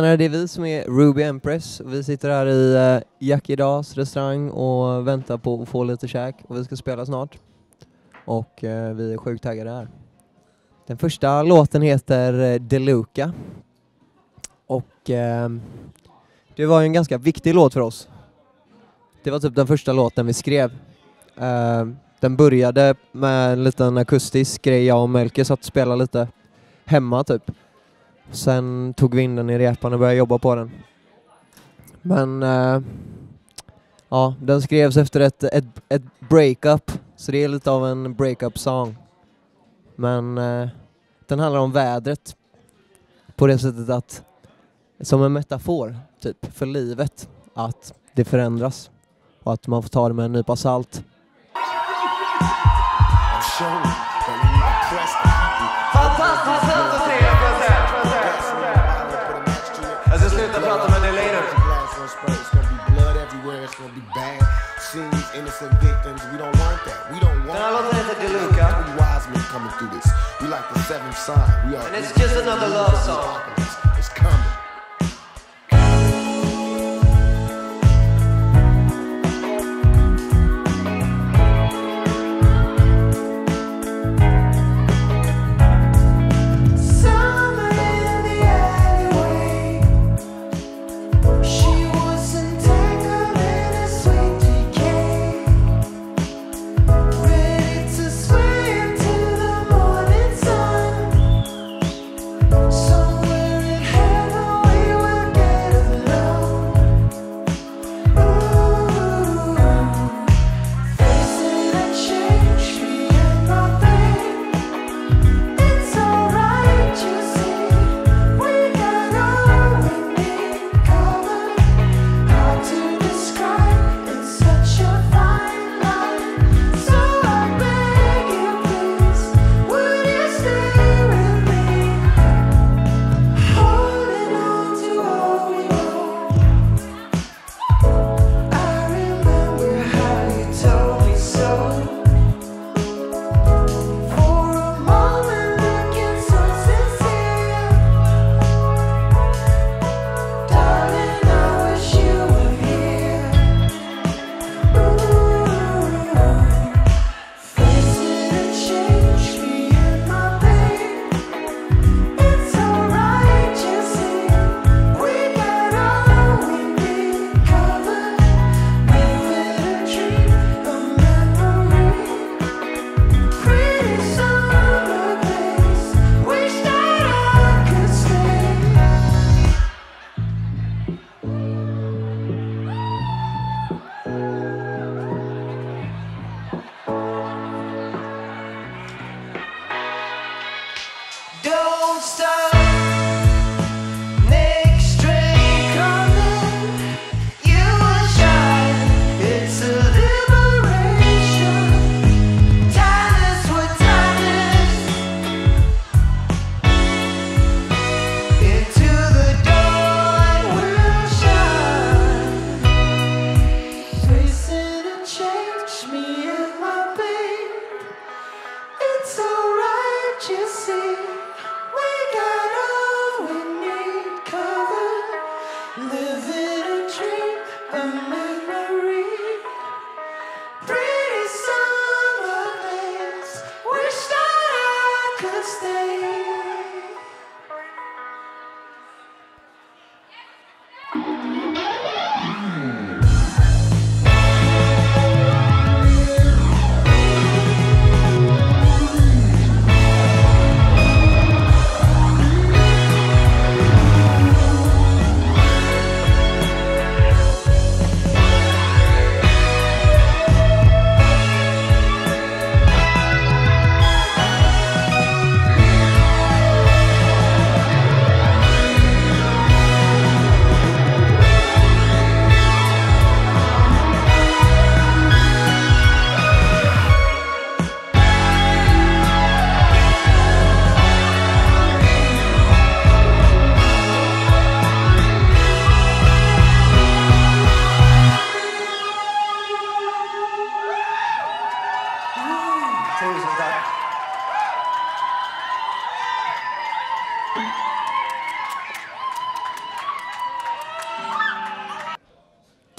Tjenare, det är vi som är Ruby Empress. Vi sitter här i eh, uh, Jackie Das restaurang och väntar på att få lite käk och vi ska spela snart. Och uh, vi är sjukt taggade här. Den första låten heter eh, uh, Deluca. Och uh, det var ju en ganska viktig låt för oss. Det var typ den första låten vi skrev. Uh, den började med en liten akustisk grej, jag och Melker satt och spelade lite hemma typ. Sen tog vi in den i repan och började jobba på den. Men uh, ja, den skrevs efter ett, ett, ett breakup, så det är lite av en breakup song. Men uh, den handlar om vädret på det sättet att, som en metafor, typ, för livet. Att det förändras och att man får ta det med en nypa salt. Scenes, innocent victims. We don't want that. We don't want Den här låten heter Deluca. We wise men coming through this. We like the seventh sign. We are. And it's just another love song. It's coming.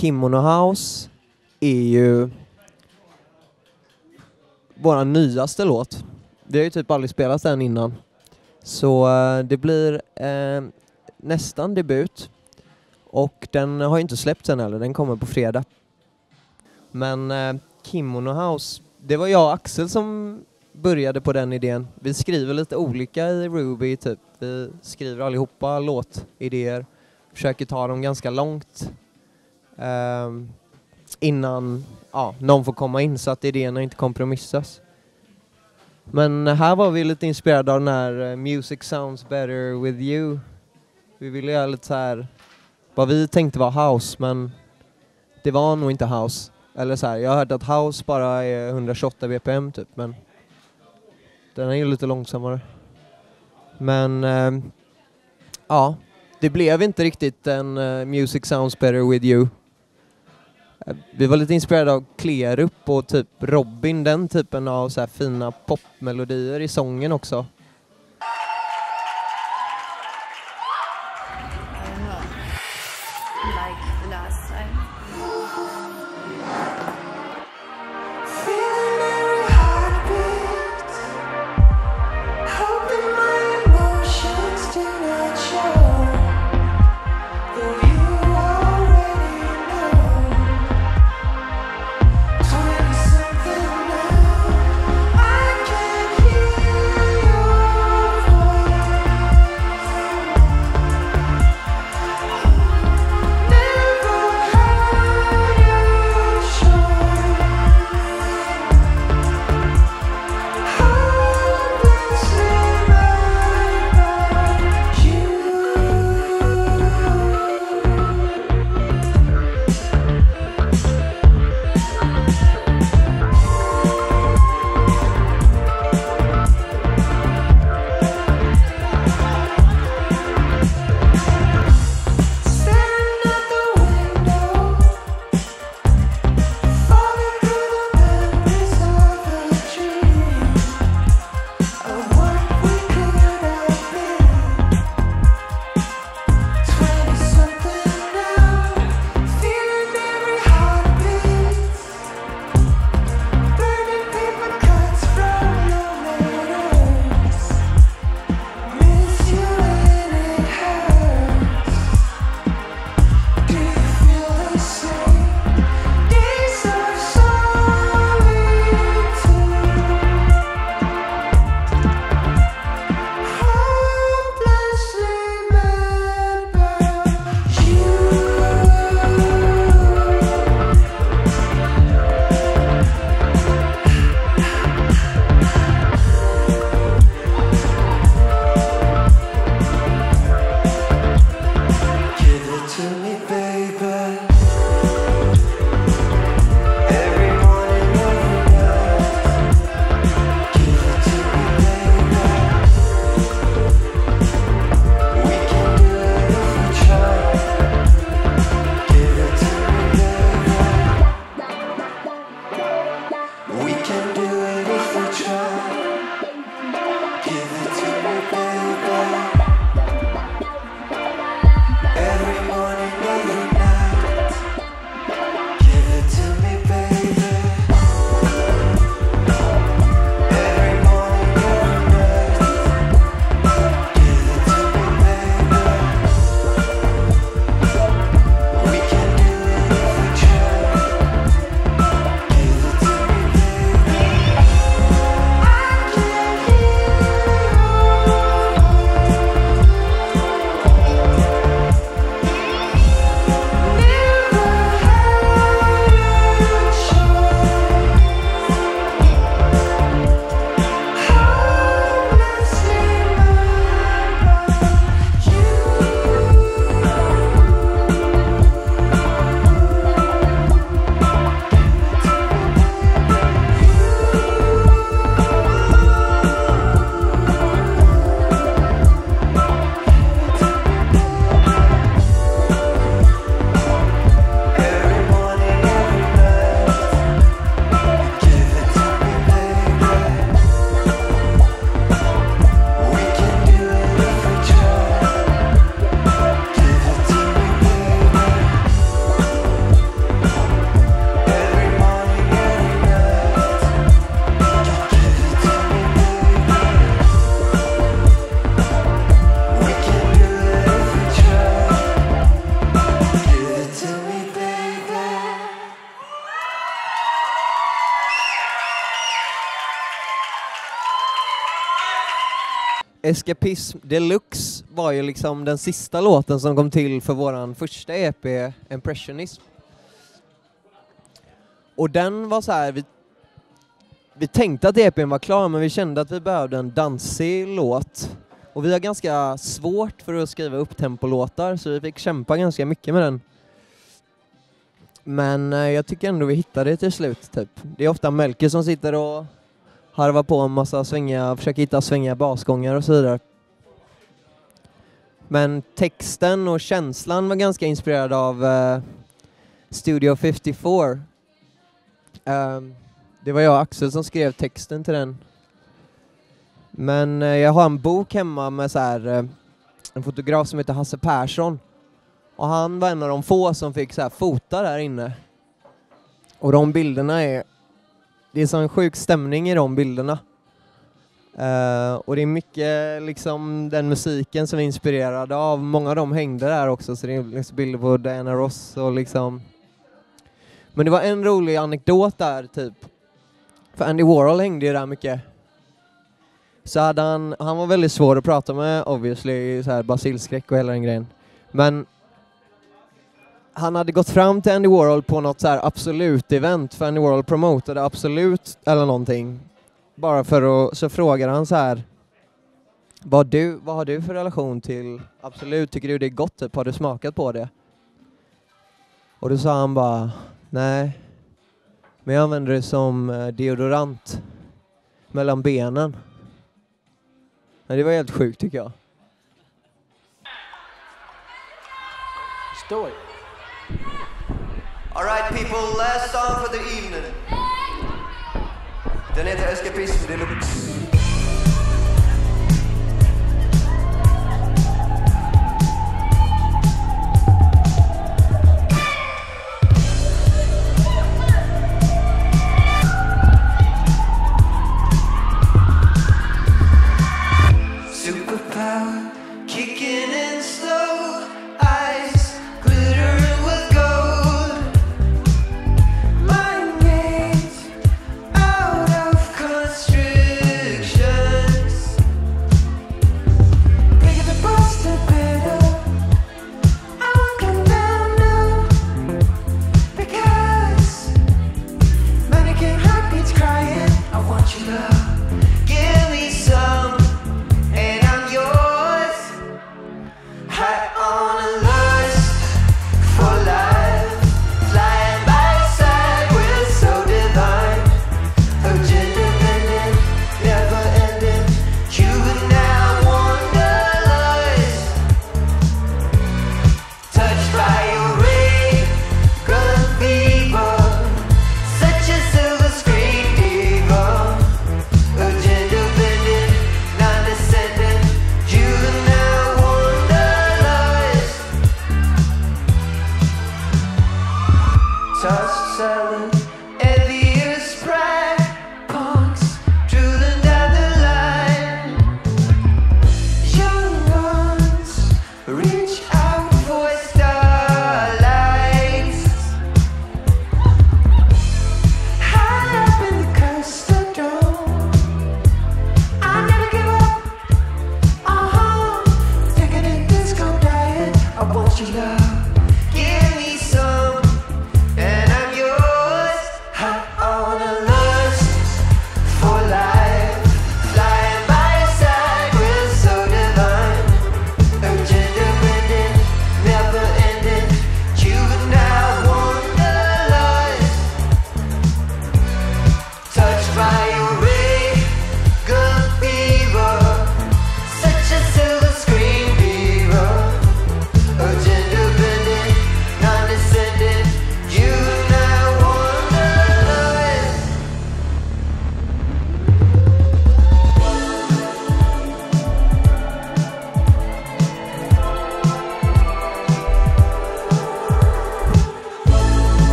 Kimono House är ju vår nyaste låt. Vi har ju typ aldrig spelat den innan. Så eh, det blir eh, nästan debut. Och den har ju inte släppts än heller, den kommer på fredag. Men eh, Kimono House, det var jag och Axel som började på den idén. Vi skriver lite olika i Ruby, typ. Vi skriver allihopa låtidéer, försöker ta dem ganska långt Ehm, innan ja, någon får komma in så att idéerna inte kompromissas. Men här var vi lite inspirerade av den här eh, Music sounds better with you. Vi ville göra lite så här vad vi tänkte var house, men det var nog inte house. Eller så här, jag har hört att house bara är 128 bpm typ, men den är ju lite långsammare. Men eh, ja, det blev inte riktigt en uh, Music sounds better with you. Vi var lite inspirerade av Klerup och typ Robin, den typen av så här fina popmelodier i sången också. Escapism Deluxe var ju liksom den sista låten som kom till för våran första EP, Impressionism. Och den var så här, vi, vi tänkte att EPn var klar men vi kände att vi behövde en dansig låt. Och vi har ganska svårt för att skriva upp tempolåtar så vi fick kämpa ganska mycket med den. Men eh, jag tycker ändå vi hittade det till slut typ. Det är ofta Melker som sitter och harva på en massa svängiga, försöka hitta svängiga basgångar och så vidare. Men texten och känslan var ganska inspirerad av eh, Studio 54. Ehm, det var jag och Axel som skrev texten till den. Men eh, jag har en bok hemma med så här, eh, en fotograf som heter Hasse Persson. Och han var en av de få som fick så här fota där inne. Och de bilderna är det är sån sjuk stämning i de bilderna. Uh, och det är mycket liksom den musiken som är inspirerad av, många av dem hängde där också så det är liksom bilder på Diana Ross och liksom Men det var en rolig anekdot där typ, för Andy Warhol hängde ju där mycket. Så hade han, han var väldigt svår att prata med obviously, så här basilskräck och hela den grejen. Men han hade gått fram till Andy Warhol på något så här Absolut-event, för Andy Warhol promotade Absolut eller någonting. Bara för att, så frågade han så här vad, du, vad har du för relation till Absolut? Tycker du det är gott? Typ? Har du smakat på det? Och då sa han bara, nej, men jag använder det som eh, deodorant mellan benen. Men det var helt sjukt tycker jag. Let's people, last song for the evening. Danetta Escapistas Deluxe.